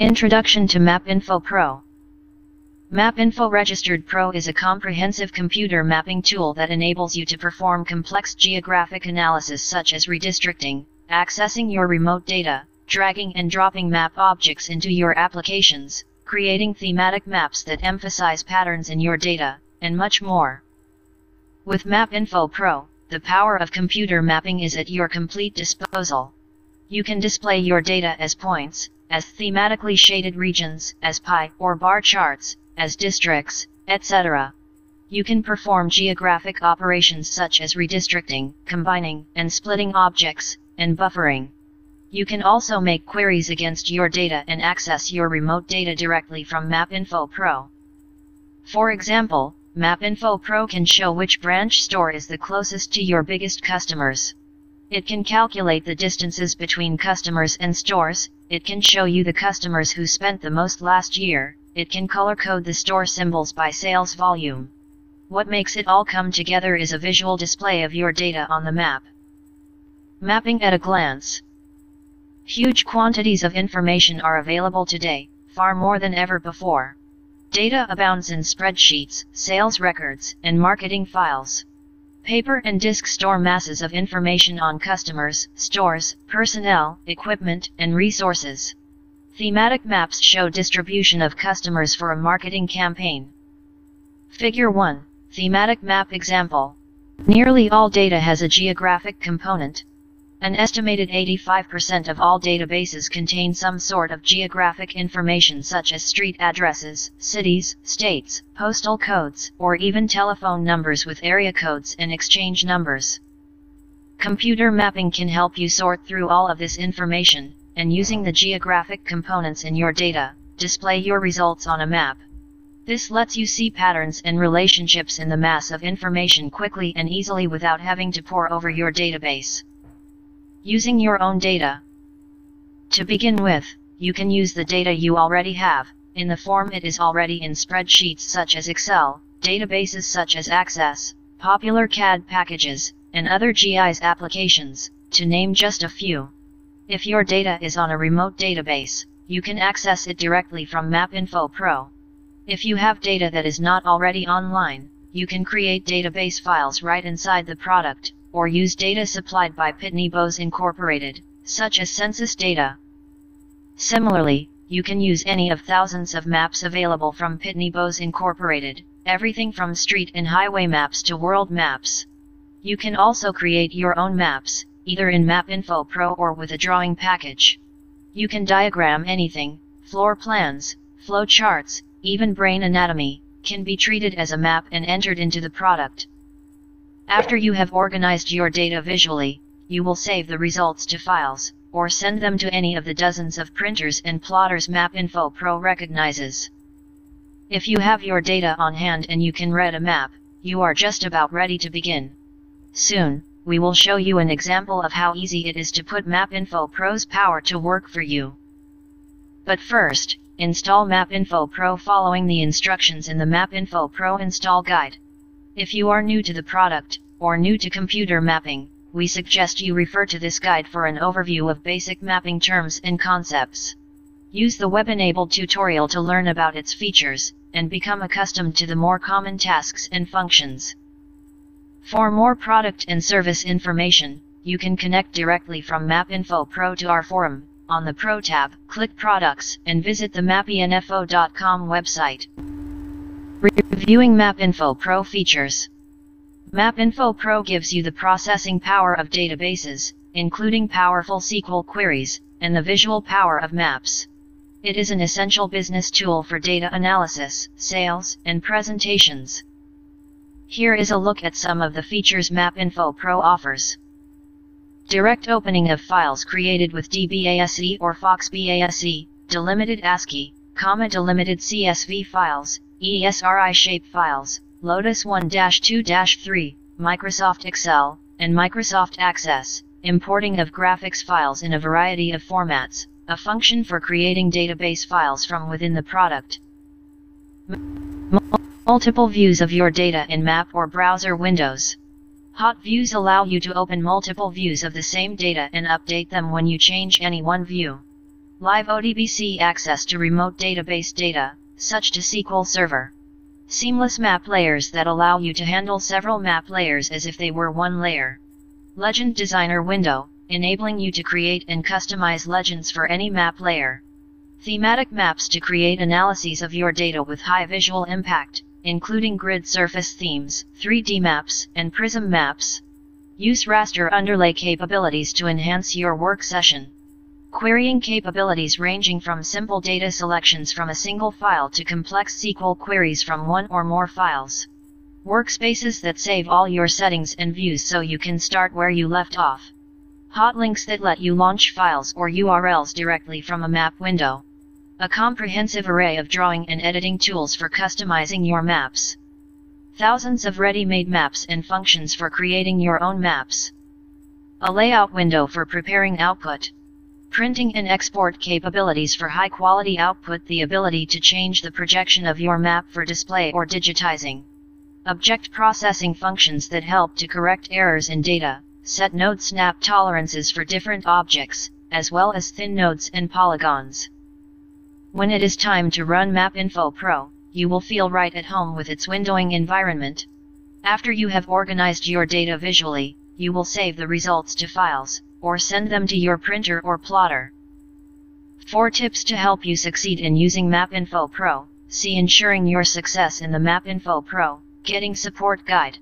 Introduction to MapInfo Pro MapInfo Registered Pro is a comprehensive computer mapping tool that enables you to perform complex geographic analysis such as redistricting, accessing your remote data, dragging and dropping map objects into your applications, creating thematic maps that emphasize patterns in your data, and much more. With MapInfo Pro, the power of computer mapping is at your complete disposal. You can display your data as points, as thematically shaded regions, as pie or bar charts, as districts, etc. You can perform geographic operations such as redistricting, combining and splitting objects, and buffering. You can also make queries against your data and access your remote data directly from MapInfo Pro. For example, MapInfo Pro can show which branch store is the closest to your biggest customers. It can calculate the distances between customers and stores, it can show you the customers who spent the most last year, it can color code the store symbols by sales volume. What makes it all come together is a visual display of your data on the map. Mapping at a glance. Huge quantities of information are available today, far more than ever before. Data abounds in spreadsheets, sales records, and marketing files. Paper and disk store masses of information on customers, stores, personnel, equipment, and resources. Thematic maps show distribution of customers for a marketing campaign. Figure 1 Thematic map example. Nearly all data has a geographic component. An estimated 85% of all databases contain some sort of geographic information such as street addresses, cities, states, postal codes, or even telephone numbers with area codes and exchange numbers. Computer mapping can help you sort through all of this information, and using the geographic components in your data, display your results on a map. This lets you see patterns and relationships in the mass of information quickly and easily without having to pore over your database. Using your own data. To begin with, you can use the data you already have, in the form it is already in spreadsheets such as Excel, databases such as Access, popular CAD packages, and other GIS applications, to name just a few. If your data is on a remote database, you can access it directly from MapInfo Pro. If you have data that is not already online, you can create database files right inside the product, or use data supplied by Pitney Bowes Incorporated, such as census data. Similarly, you can use any of thousands of maps available from Pitney Bowes Incorporated, everything from street and highway maps to world maps. You can also create your own maps, either in MapInfo Pro or with a drawing package. You can diagram anything, floor plans, flow charts, even brain anatomy, can be treated as a map and entered into the product. After you have organized your data visually, you will save the results to files, or send them to any of the dozens of printers and plotters MapInfo Pro recognizes. If you have your data on hand and you can read a map, you are just about ready to begin. Soon, we will show you an example of how easy it is to put MapInfo Pro's power to work for you. But first, install MapInfo Pro following the instructions in the MapInfo Pro install guide. If you are new to the product, or new to computer mapping, we suggest you refer to this guide for an overview of basic mapping terms and concepts. Use the web-enabled tutorial to learn about its features, and become accustomed to the more common tasks and functions. For more product and service information, you can connect directly from MapInfo Pro to our forum, on the Pro tab, click Products, and visit the mapinfo.com website. Reviewing MapInfo Pro features. MapInfo Pro gives you the processing power of databases, including powerful SQL queries, and the visual power of maps. It is an essential business tool for data analysis, sales, and presentations. Here is a look at some of the features MapInfo Pro offers. Direct opening of files created with DBASE or FoxBASE, delimited ASCII, comma delimited CSV files, ESRI shape files, Lotus 1-2-3, Microsoft Excel, and Microsoft Access, importing of graphics files in a variety of formats, a function for creating database files from within the product. Multiple views of your data in map or browser windows. Hot views allow you to open multiple views of the same data and update them when you change any one view. Live ODBC access to remote database data, such to SQL Server. Seamless map layers that allow you to handle several map layers as if they were one layer. Legend Designer window, enabling you to create and customize legends for any map layer. Thematic maps to create analyses of your data with high visual impact, including grid surface themes, 3D maps, and prism maps. Use raster underlay capabilities to enhance your work session. Querying capabilities ranging from simple data selections from a single file to complex SQL queries from one or more files. Workspaces that save all your settings and views so you can start where you left off. Hot links that let you launch files or URLs directly from a map window. A comprehensive array of drawing and editing tools for customizing your maps. Thousands of ready-made maps and functions for creating your own maps. A layout window for preparing output. Printing and export capabilities for high-quality output the ability to change the projection of your map for display or digitizing. Object processing functions that help to correct errors in data, set node snap tolerances for different objects, as well as thin nodes and polygons. When it is time to run MapInfo Pro, you will feel right at home with its windowing environment. After you have organized your data visually, you will save the results to files, or send them to your printer or plotter. 4 tips to help you succeed in using MapInfo Pro. See ensuring your success in the MapInfo Pro, getting support guide.